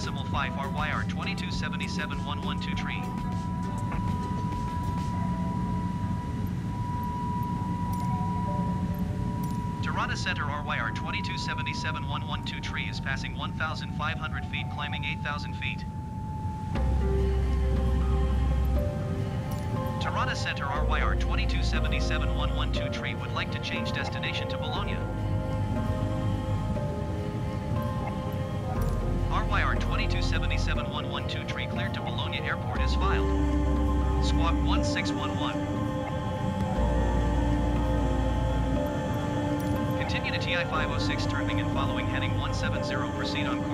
decimal 5 RYR 2277112 tree. Tirana Center RYR 2277112 tree is passing 1,500 feet, climbing 8,000 feet. Tirana Center RYR 2277112 tree would like to change destination to Bologna. 2277112 tree cleared to Bologna Airport is filed. Squawk 1611. Continue to TI 506 turning and following heading 170 proceed on course.